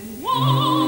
Whoa!